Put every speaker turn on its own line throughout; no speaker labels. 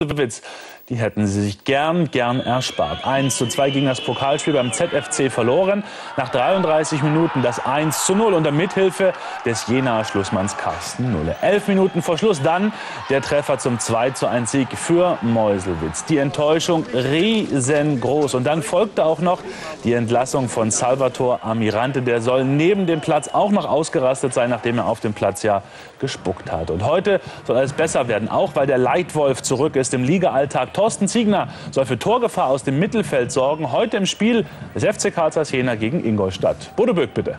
Witz, die hätten sie sich gern, gern erspart. 1 zu 2 gegen das Pokalspiel beim ZFC verloren. Nach 33 Minuten das 1 zu 0 unter Mithilfe des Jenaer Schlussmanns Carsten Nulle. Elf Minuten vor Schluss dann der Treffer zum 2 zu 1 Sieg für Meuselwitz. Die Enttäuschung riesengroß. Und dann folgte auch noch die Entlassung von Salvatore Amirante. Der soll neben dem Platz auch noch ausgerastet sein, nachdem er auf dem Platz ja gespuckt hat. Und heute soll alles besser werden, auch weil der Leitwolf zurück ist im Ligaalltag. Thorsten Ziegner soll für Torgefahr aus dem Mittelfeld sorgen. Heute im Spiel des FC Karl Zeiss Jena gegen Ingolstadt. Bodo Böck, bitte.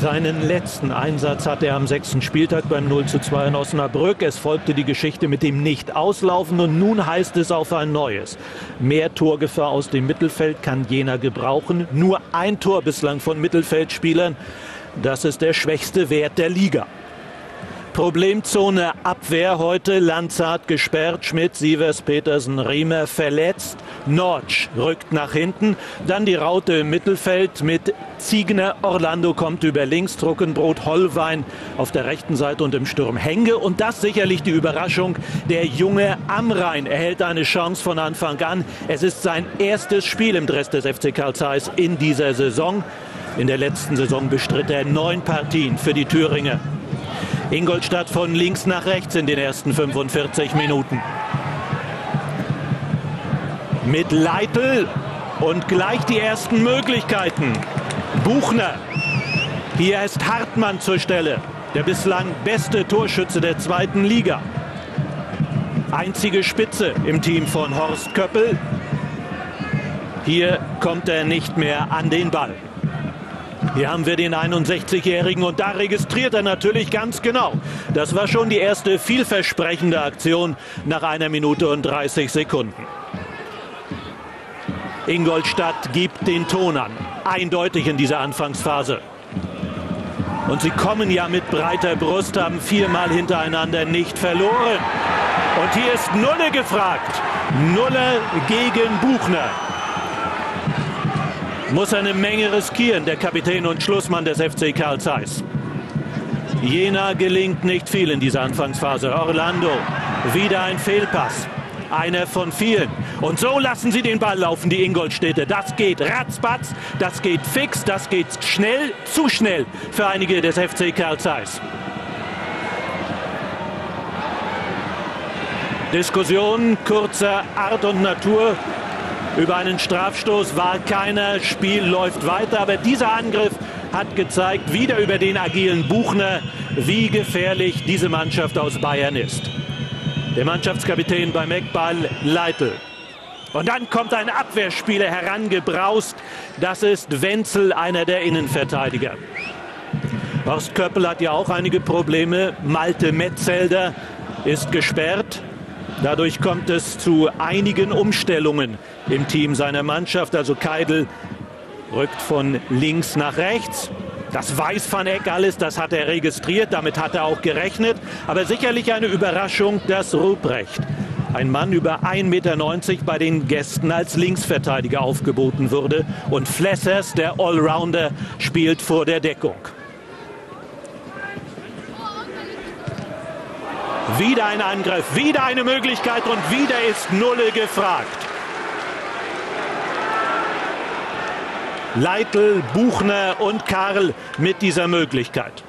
Seinen letzten Einsatz hatte er am sechsten Spieltag beim 0 zu 2 in Osnabrück. Es folgte die Geschichte mit dem Nicht-Auslaufen und nun heißt es auf ein neues. Mehr Torgefahr aus dem Mittelfeld kann Jena gebrauchen. Nur ein Tor bislang von Mittelfeldspielern. Das ist der schwächste Wert der Liga. Problemzone Abwehr heute. Lanzart gesperrt, Schmidt, Sievers, Petersen, Riemer verletzt. Notch rückt nach hinten. Dann die Raute im Mittelfeld mit Ziegner. Orlando kommt über links. Druckenbrot, Hollwein auf der rechten Seite und im Sturm Henge. Und das sicherlich die Überraschung. Der junge Amrein erhält eine Chance von Anfang an. Es ist sein erstes Spiel im Dress des FC Karl Zeiss in dieser Saison. In der letzten Saison bestritt er neun Partien für die Thüringer. Ingolstadt von links nach rechts in den ersten 45 Minuten. Mit Leitl und gleich die ersten Möglichkeiten. Buchner. Hier ist Hartmann zur Stelle. Der bislang beste Torschütze der zweiten Liga. Einzige Spitze im Team von Horst Köppel. Hier kommt er nicht mehr an den Ball. Hier haben wir den 61-Jährigen und da registriert er natürlich ganz genau. Das war schon die erste vielversprechende Aktion nach einer Minute und 30 Sekunden. Ingolstadt gibt den Ton an. Eindeutig in dieser Anfangsphase. Und sie kommen ja mit breiter Brust, haben viermal hintereinander nicht verloren. Und hier ist Nulle gefragt. Nulle gegen Buchner muss eine Menge riskieren, der Kapitän und Schlussmann des FC Karl Zeiss. Jena gelingt nicht viel in dieser Anfangsphase. Orlando, wieder ein Fehlpass. Einer von vielen. Und so lassen sie den Ball laufen, die Ingolstädte. Das geht ratzbatz, das geht fix, das geht schnell, zu schnell für einige des FC Karl Zeiss. Diskussion kurzer Art und Natur über einen Strafstoß war keiner. Spiel läuft weiter. Aber dieser Angriff hat gezeigt, wieder über den agilen Buchner, wie gefährlich diese Mannschaft aus Bayern ist. Der Mannschaftskapitän beim Eckball Leitl. Und dann kommt ein Abwehrspieler herangebraust. Das ist Wenzel, einer der Innenverteidiger. Horst Köppel hat ja auch einige Probleme. Malte Metzelder ist gesperrt. Dadurch kommt es zu einigen Umstellungen im Team seiner Mannschaft. Also Keidel rückt von links nach rechts. Das weiß Van Eck alles, das hat er registriert, damit hat er auch gerechnet. Aber sicherlich eine Überraschung, dass Ruprecht, ein Mann über 1,90 Meter bei den Gästen als Linksverteidiger aufgeboten wurde. Und Flessers, der Allrounder, spielt vor der Deckung. Wieder ein Angriff, wieder eine Möglichkeit und wieder ist Nulle gefragt. Leitl, Buchner und Karl mit dieser Möglichkeit.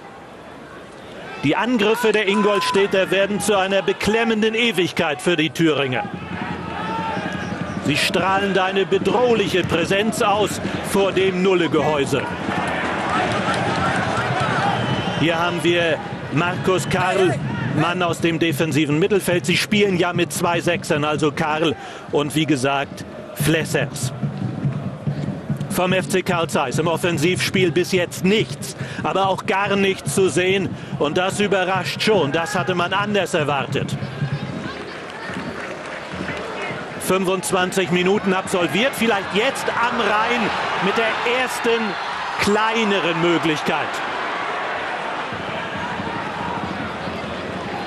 Die Angriffe der Ingolstädter werden zu einer beklemmenden Ewigkeit für die Thüringer. Sie strahlen da eine bedrohliche Präsenz aus vor dem Nulle-Gehäuse. Hier haben wir Markus Karl Mann aus dem defensiven Mittelfeld. Sie spielen ja mit zwei Sechsern, also Karl und wie gesagt Flessers. Vom FC Karl Zeiss im Offensivspiel bis jetzt nichts, aber auch gar nichts zu sehen. Und das überrascht schon. Das hatte man anders erwartet. 25 Minuten absolviert, vielleicht jetzt am Rhein mit der ersten kleineren Möglichkeit.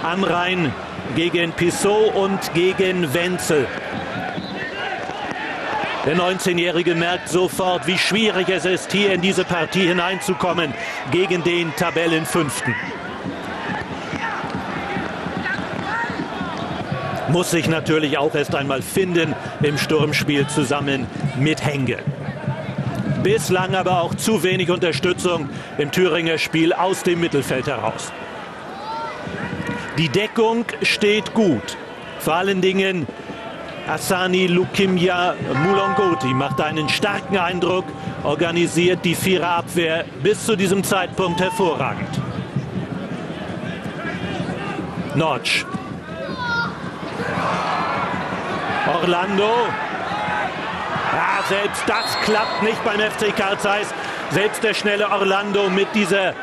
Am Rhein gegen Pissot und gegen Wenzel. Der 19-Jährige merkt sofort, wie schwierig es ist, hier in diese Partie hineinzukommen gegen den Tabellenfünften. muss sich natürlich auch erst einmal finden im Sturmspiel zusammen mit Henge. Bislang aber auch zu wenig Unterstützung im Thüringer Spiel aus dem Mittelfeld heraus. Die Deckung steht gut. Vor allen Dingen Asani Lukimya Mulongoti macht einen starken Eindruck, organisiert die Viererabwehr bis zu diesem Zeitpunkt hervorragend. Notch. Orlando. Ja, selbst das klappt nicht beim FC Karl Zeiss. Selbst der schnelle Orlando mit dieser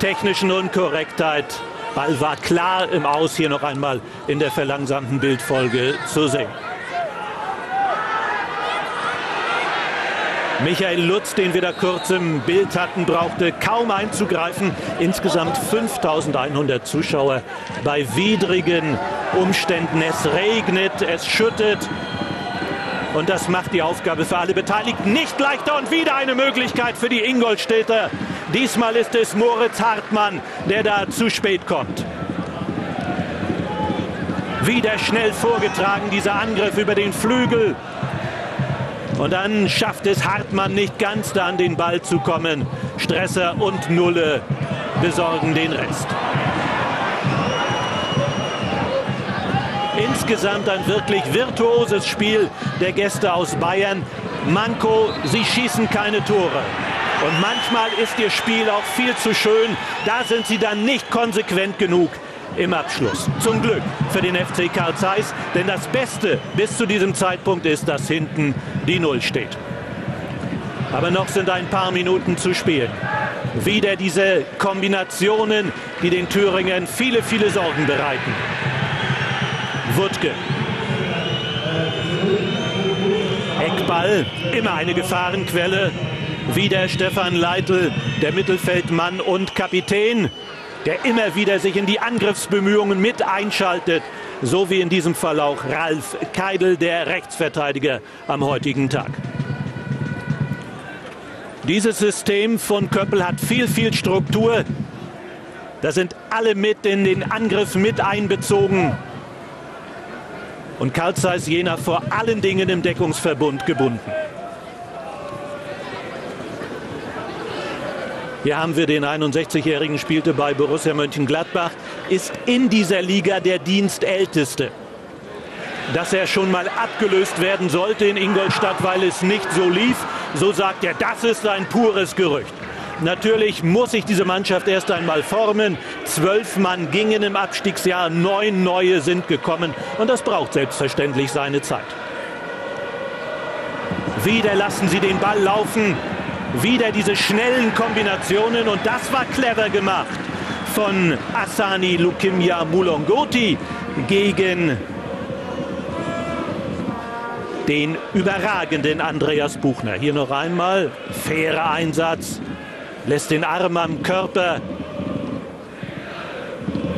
technischen Unkorrektheit. Ball war klar im Aus, hier noch einmal in der verlangsamten Bildfolge zu sehen. Michael Lutz, den wir da kurz im Bild hatten, brauchte kaum einzugreifen. Insgesamt 5100 Zuschauer bei widrigen Umständen. Es regnet, es schüttet. Und das macht die Aufgabe für alle Beteiligten nicht leichter. Und wieder eine Möglichkeit für die Ingolstädter. Diesmal ist es Moritz Hartmann, der da zu spät kommt. Wieder schnell vorgetragen, dieser Angriff über den Flügel. Und dann schafft es Hartmann nicht ganz da an den Ball zu kommen. Stresser und Nulle besorgen den Rest. Insgesamt ein wirklich virtuoses Spiel der Gäste aus Bayern. Manko, sie schießen keine Tore. Und manchmal ist ihr Spiel auch viel zu schön. Da sind sie dann nicht konsequent genug im Abschluss. Zum Glück für den FC Karl Zeiss, denn das Beste bis zu diesem Zeitpunkt ist, dass hinten die Null steht. Aber noch sind ein paar Minuten zu spielen. Wieder diese Kombinationen, die den Thüringern viele, viele Sorgen bereiten. Wutke. Eckball, immer eine Gefahrenquelle. Wieder Stefan Leitl, der Mittelfeldmann und Kapitän der immer wieder sich in die Angriffsbemühungen mit einschaltet. So wie in diesem Fall auch Ralf Keidel, der Rechtsverteidiger am heutigen Tag. Dieses System von Köppel hat viel, viel Struktur. Da sind alle mit in den Angriff mit einbezogen. Und Karl Zeiss Jena vor allen Dingen im Deckungsverbund gebunden. Hier haben wir den 61-Jährigen, spielte bei Borussia Mönchengladbach, ist in dieser Liga der Dienstälteste. Dass er schon mal abgelöst werden sollte in Ingolstadt, weil es nicht so lief, so sagt er, das ist ein pures Gerücht. Natürlich muss sich diese Mannschaft erst einmal formen. Zwölf Mann gingen im Abstiegsjahr, neun neue sind gekommen und das braucht selbstverständlich seine Zeit. Wieder lassen sie den Ball laufen. Wieder diese schnellen Kombinationen und das war clever gemacht von Asani Lukimya Mulongoti gegen den überragenden Andreas Buchner. Hier noch einmal fairer Einsatz, lässt den Arm am Körper.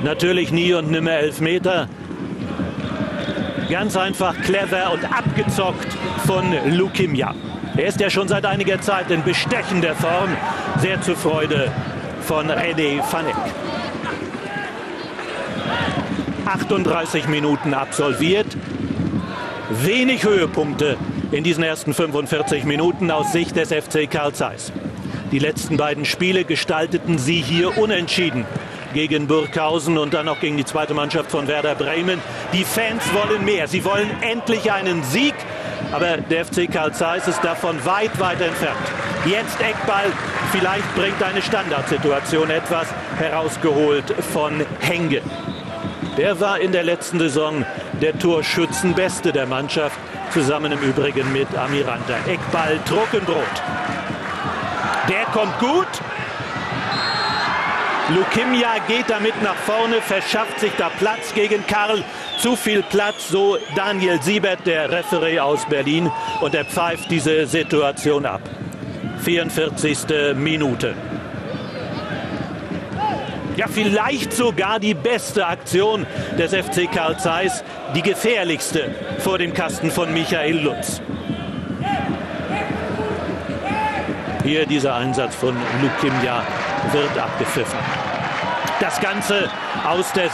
Natürlich nie und nimmer elf Meter. Ganz einfach clever und abgezockt von Lukimya. Er ist ja schon seit einiger Zeit in bestechender Form. Sehr zur Freude von René Fanek. 38 Minuten absolviert. Wenig Höhepunkte in diesen ersten 45 Minuten aus Sicht des FC Karl Zeiss. Die letzten beiden Spiele gestalteten sie hier unentschieden gegen Burghausen und dann auch gegen die zweite Mannschaft von Werder Bremen. Die Fans wollen mehr. Sie wollen endlich einen Sieg. Aber der FC Karl Zeiss ist davon weit, weit entfernt. Jetzt Eckball. Vielleicht bringt eine Standardsituation etwas herausgeholt von Henge. Der war in der letzten Saison der Torschützenbeste der Mannschaft, zusammen im Übrigen mit Amiranta. Eckball, Druckenbrot. Der kommt gut. Lukimia geht damit nach vorne, verschafft sich da Platz gegen Karl zu viel Platz, so Daniel Siebert, der Referee aus Berlin. Und er pfeift diese Situation ab. 44. Minute. Ja, vielleicht sogar die beste Aktion des FC Karl Zeiss, die gefährlichste vor dem Kasten von Michael Lutz. Hier dieser Einsatz von Lukimja wird abgepfiffen. Das Ganze aus der